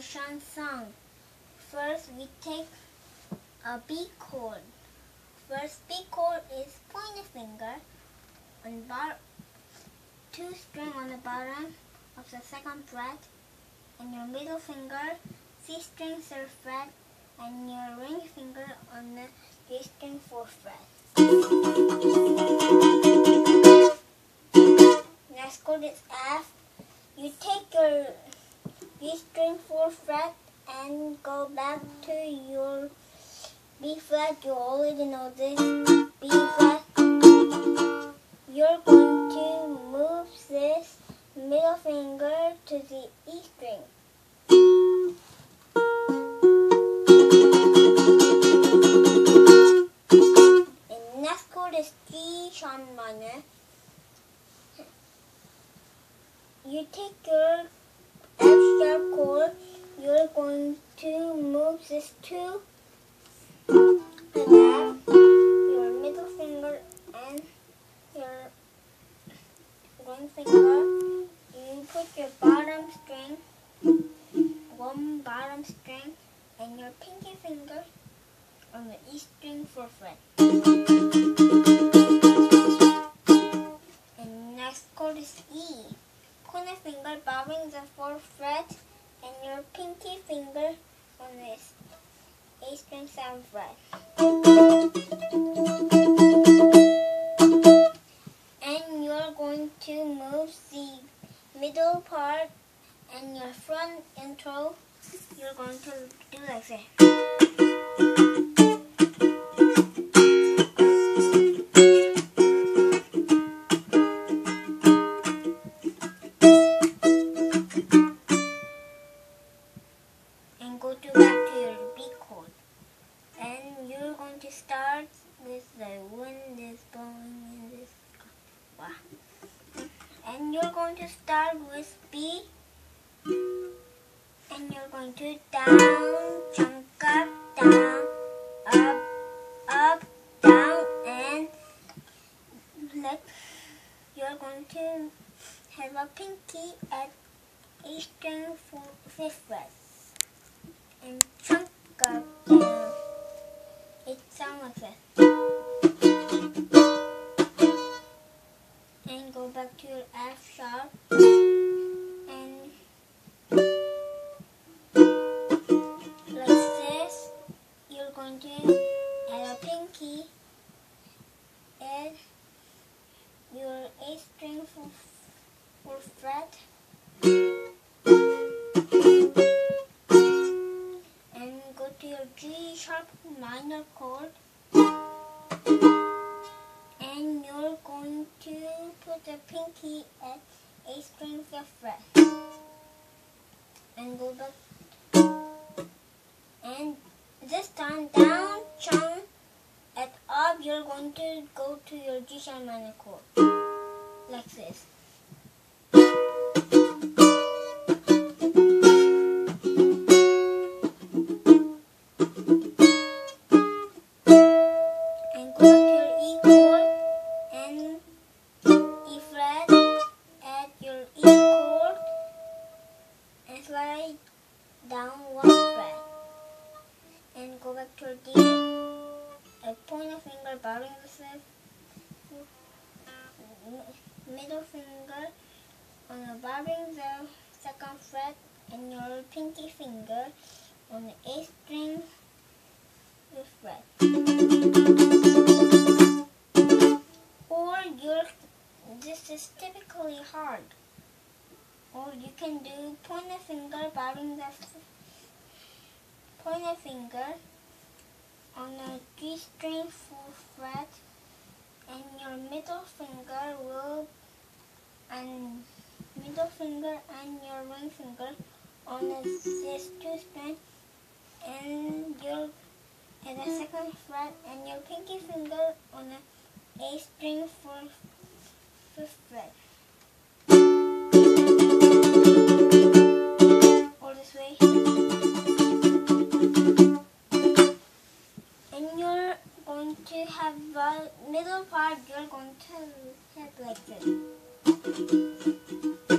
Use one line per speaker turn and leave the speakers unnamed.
Sean Song. First, we take a B chord. First B chord is point pointer finger on bar two string on the bottom of the second fret and your middle finger C string third fret and your ring finger on the G string fourth fret. Next chord is F. You take your G string fourth fret and go back to your B flat. You already know this B flat. You're going to move this middle finger to the E string. And next chord is sharp minor. You take your Sharp chord, you're going to move this to the left, your middle finger and your ring finger. You put your bottom string, one bottom string, and your pinky finger on the E string fourth fret. And next chord is E. Pointer finger bobbing the fourth fret and your pinky finger on this A string seventh fret. And you're going to move the middle part and your front intro. You're going to do like this. To start with the wind is blowing in this. Wow. And you're going to start with B. And you're going to down, jump up, down, up, up, down, and like you're going to have a pinky at A string for fifth fret It sounds like this. And go back to your F sharp and like this. You're going to add a pinky and your A string for for fret. Pinky at A string fifth fret and go back. And this time down chunk at up you're going to go to your G sharp minor chord like this and down one fret and go back to your uh, D point a finger bobbing the fifth middle finger on the bobbing the second fret and your pinky finger on the A string fifth fret. Or you're, this is typically hard. Or you can do pointer finger bobbing the f- pointer finger on the G string fourth fret and your middle finger will and middle finger and your ring finger on the, this two string and your and the second fret and your pinky finger on the A string for fifth fret. this way. And you're going to have the middle part, you're going to have like this.